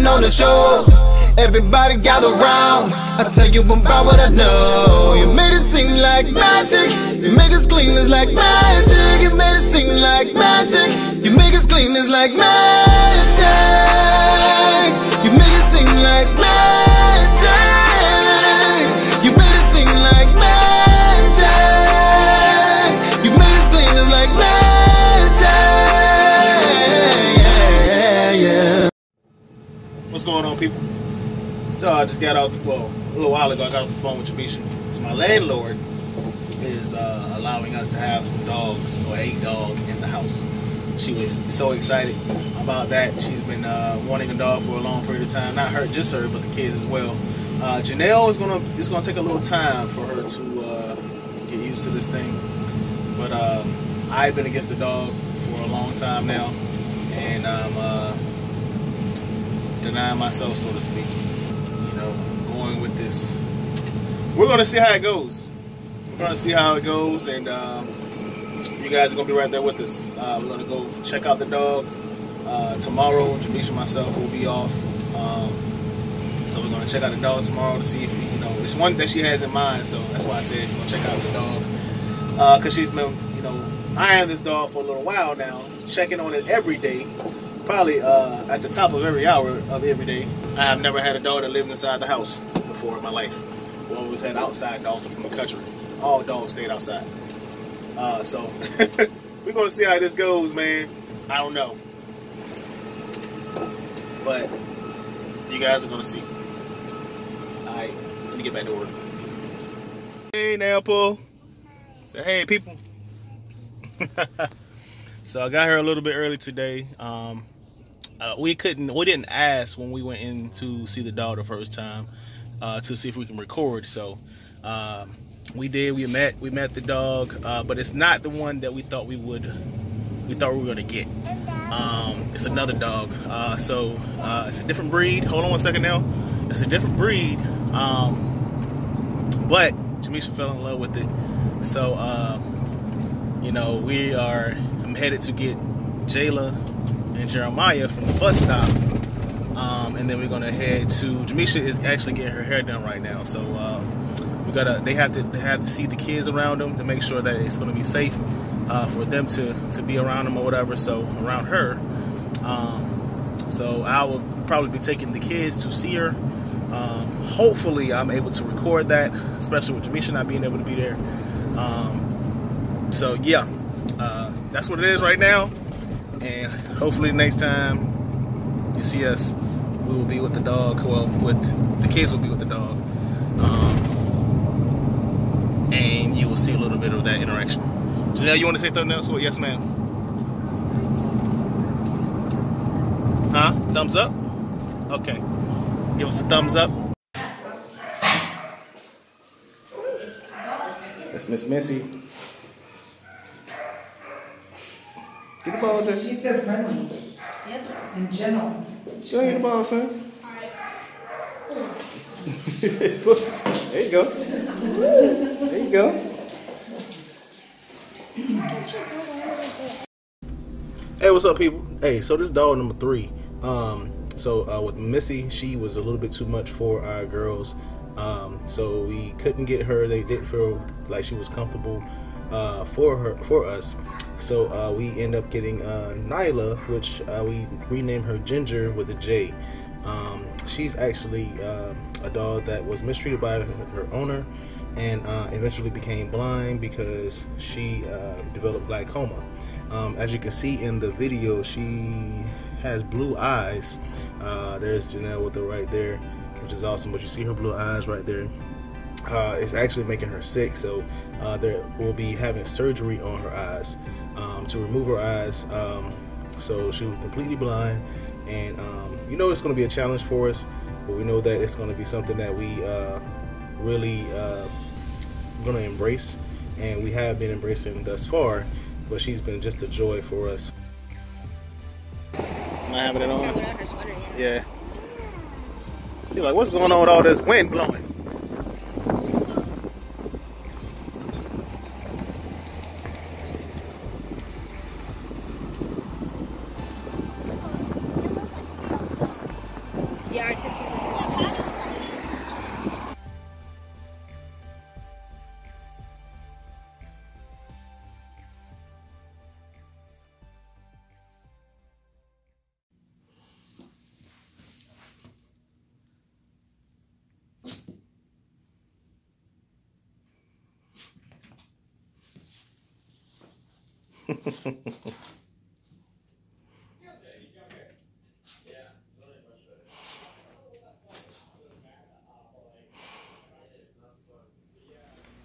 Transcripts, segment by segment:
on a show. Everybody gather round. I tell you about what I know. You made it seem like magic. You make us clean it's like magic. You made it seem like magic. You make us clean it's like magic. You make it seem like magic. So I just got out the well, a little while ago. I got off the phone with Jamisha. So my landlord is uh, allowing us to have some dogs or a dog in the house. She was so excited about that. She's been uh, wanting a dog for a long period of time. Not her, just her, but the kids as well. Uh, Janelle is gonna. It's gonna take a little time for her to uh, get used to this thing. But um, I've been against the dog for a long time now, and I'm uh, denying myself, so to speak. You know, going with this. We're gonna see how it goes. We're gonna see how it goes, and um, you guys are gonna be right there with us. Uh, we're gonna go check out the dog uh, tomorrow. Jamisha and myself will be off. Um, so we're gonna check out the dog tomorrow to see if you know, it's one that she has in mind. So that's why I said we're gonna check out the dog because she's been, you know, eyeing this dog for a little while now, checking on it every day, probably uh, at the top of every hour of every day. I have never had a dog that lived inside the house in my life. We always had outside dogs from the country. All dogs stayed outside. Uh, so we're gonna see how this goes, man. I don't know, but you guys are gonna see. All right, let me get back to work. Hey, Paul. Say hey, people. so I got here a little bit early today. Um, uh, we couldn't, we didn't ask when we went in to see the dog the first time uh, to see if we can record. So um, we did. We met, we met the dog, uh, but it's not the one that we thought we would. We thought we were gonna get. Um, it's another dog. Uh, so uh, it's a different breed. Hold on one second now. It's a different breed. Um, but Jamisha fell in love with it. So. Uh, you know, we are, I'm headed to get Jayla and Jeremiah from the bus stop. Um, and then we're gonna head to, Jamisha is actually getting her hair done right now. So, uh, we gotta, they have to, they have to see the kids around them to make sure that it's gonna be safe, uh, for them to, to be around them or whatever. So, around her. Um, so I will probably be taking the kids to see her. Um, hopefully I'm able to record that, especially with Jamisha not being able to be there. Um, so yeah uh, that's what it is right now and hopefully next time you see us we will be with the dog. Well with the kids will be with the dog. Um, and you will see a little bit of that interaction. Janelle you want to say something else? Well yes ma'am. Huh? Thumbs up? Okay. Give us a thumbs up. That's Miss Missy Get the ball, Jay. She's so friendly Yep. and gentle. Go get the ball, son. there you go. There you go. Hey, what's up, people? Hey, so this dog number three. Um, so uh, with Missy, she was a little bit too much for our girls. Um, so we couldn't get her. They didn't feel like she was comfortable uh, for her for us. So uh, we end up getting uh, Nyla, which uh, we renamed her Ginger with a J. Um, she's actually um a dog that was mistreated by her, owner and uh, eventually became blind because she uh, developed glaucoma. Um, as you can see in the video, she has blue eyes. Uh, there's Janelle with her right there, which is awesome. But you see her blue eyes right there. Uh, it's actually making her sick, so uh, there will be having surgery on her eyes um, to remove her eyes. Um, so she was completely blind, and um, you know it's going to be a challenge for us, but we know that it's going to be something that we uh, really uh, going to embrace, and we have been embracing thus far. But she's been just a joy for us. Not having it on. Without her sweater, yeah. Yeah. You're like, what's going on with all this wind blowing? The artistic one.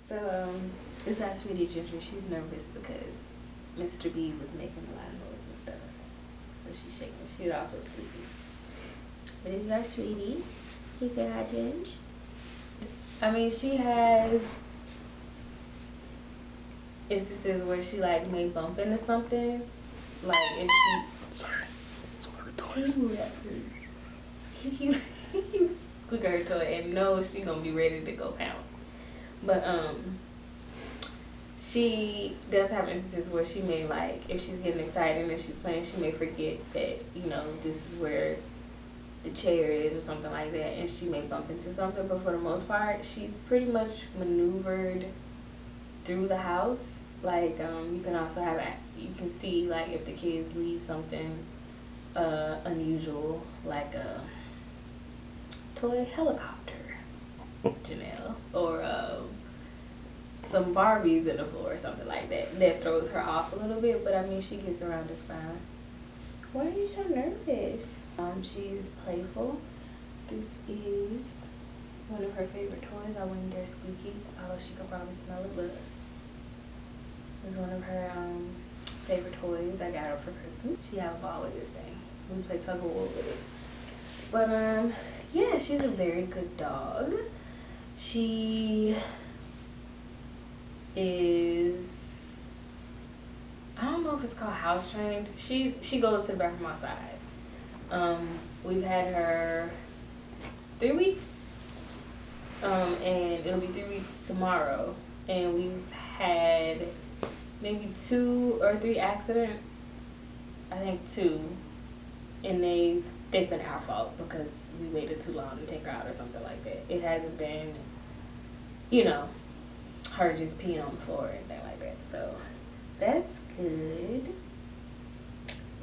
So um, it's our Ginger. She's nervous because Mr. B was making a lot of noise and stuff. So she's shaking. She's also sleepy. But it's our sweetie. He said hi, Ginger. I mean, she has instances where she like may bump into something. Like if she Sorry. It's one of the Can you move that, please? He keeps he keeps squeaking her toy and knows she gonna be ready to go pounce. But um, she does have instances where she may like if she's getting excited and she's playing, she may forget that you know this is where the chair is or something like that, and she may bump into something. But for the most part, she's pretty much maneuvered through the house. Like um, you can also have you can see like if the kids leave something uh, unusual, like a toy helicopter, Janelle, or um, some Barbies in the floor or something like that. That throws her off a little bit, but I mean, she gets around just fine. Why are you so nervous? Um, she's playful. This is one of her favorite toys. I wouldn't dare squeaky, although she could probably smell it, but it's one of her um, favorite toys. I got her for Christmas. She have a ball with this thing. We play tug of war with it. But um, yeah, she's a very good dog. She is I don't know if it's called house trained. She she goes to the bathroom outside. Um, we've had her three weeks. Um, and it'll be three weeks tomorrow. And we've had maybe two or three accidents. I think two. And they they've been our fault because we waited too long to take her out or something like that. It hasn't been, you know, her just peeing on the floor or anything like that. So that's good.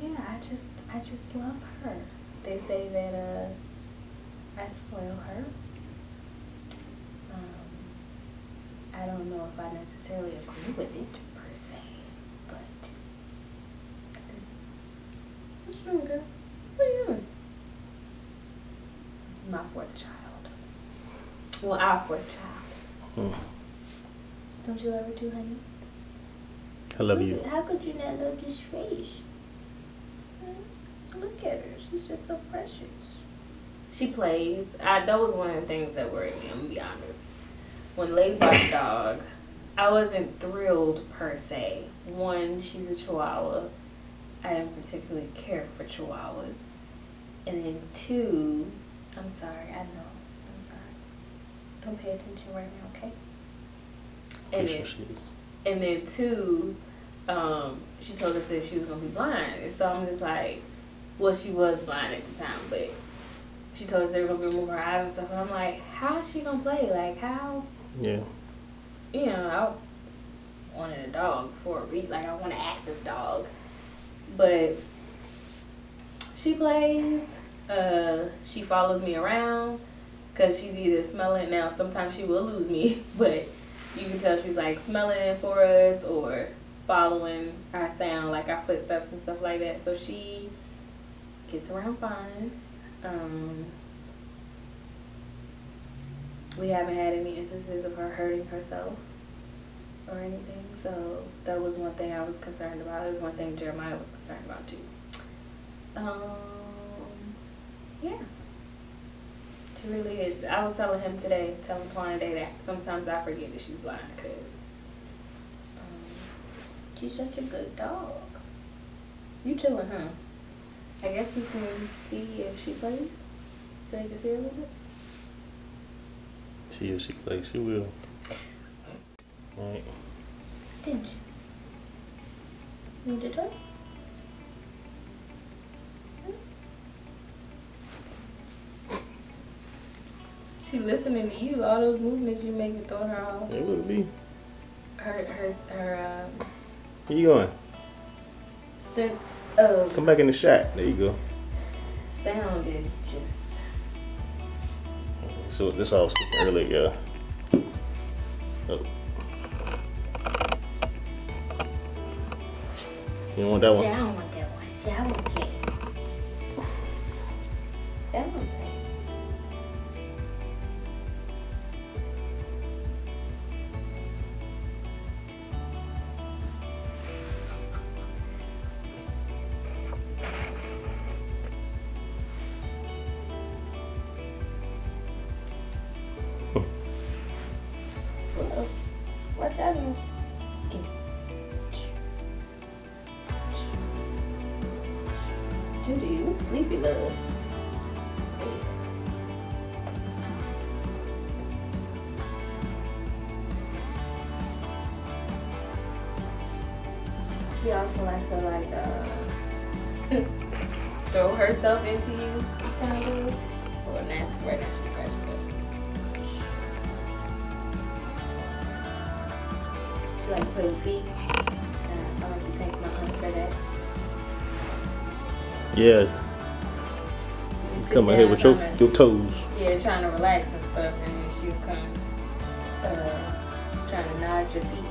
Yeah, I just I just love her. They say that uh I spoil her. Um, I don't know if I necessarily agree with it per se, but what you doing, girl? What are you doing? This is my fourth child. Well, our fourth child. Hmm. Don't you love her too, honey? I love Look you. at- How could you not love this face? Look at her. She's just so precious. She plays. I, that was one of the things that worried me. I'm gonna be honest. When Lady bought the dog, I wasn't thrilled per se. One, she's a Chihuahua. I didn't particularly care for Chihuahuas. And then two, I'm sorry. I know. I'm sorry. Don't pay attention right now, okay? I'm And then, and then two, um, she told us that she was gonna be blind. And so I'm just like, well, she was blind at the time, but she told us they were gonna remove her eyes and stuff. And I'm like, how is she gonna play? Like, how? Yeah. You know, I wanted a dog for a reason. Like, I want an active dog, but she plays. Uh, she follows me around because she's either smelling now. Sometimes she will lose me, but you can tell she's like smelling for us or following our sound, like our footsteps and stuff like that. So she gets around fine. Um, we haven't had any instances of her hurting herself or anything. So that was one thing I was concerned about. It was one thing Jeremiah was concerned about too. Um, She really is. I was telling him today, telling Twan today that sometimes I forget that she's blind because um, she's such a good dog. You chilling, huh? I guess we can see if she plays, so you can see her a little bit. See if she plays. She will. Right. Didn't you? Need a toy? She listening to you. All those movements you make it throw her off. It would be. Her her her um, Where you going? sense of Come back in the shot. There you go. sound is just. So this all was earlier. Oh. You don't want that one? I don't want that one. See, I want She also likes to like uh throw herself into you, kind of. Or nasty, right now she's it. She like to play with feet. Uh, I like to thank my aunt for that. Yeah, You come out here with your, your toes. Yeah, trying to relax and stuff, and then she'll come, uh, trying to nod your feet.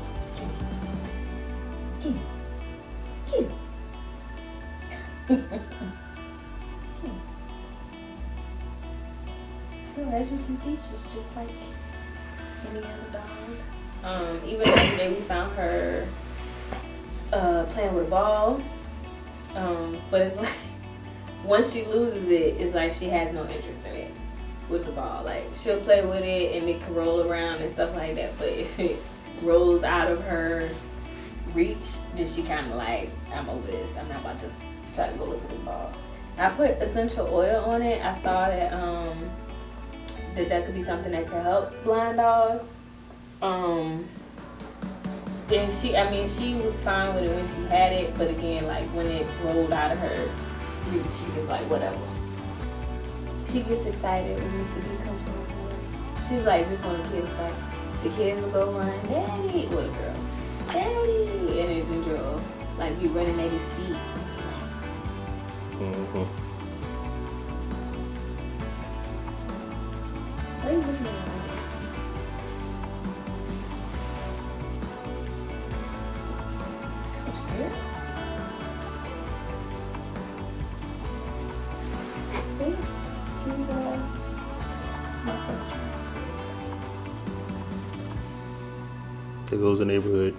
Cute. Cute. So as you can see, she's just like any other dog. Um, even the other day we found her uh, playing with a ball. Um, but it's like once she loses it, it's like she has no interest in it with the ball. Like she'll play with it and it can roll around and stuff like that. But if it rolls out of her reach, then she kind of like, I'm over this. I'm not about to try to go look at the ball. I put essential oil on it. I saw that um that that could be something that could help blind dogs. Um, and she, I mean, she was fine with it when she had it, but again, like when it rolled out of her reach, she was like, whatever. She gets excited when Mr. B comes board. She's like just of the kids, like the kids will go run, daddy, what a girl, and it draw like be running at his feet. hmm What are you looking at? Coach Bear? See? She's, uh, my coach. There goes the neighborhood.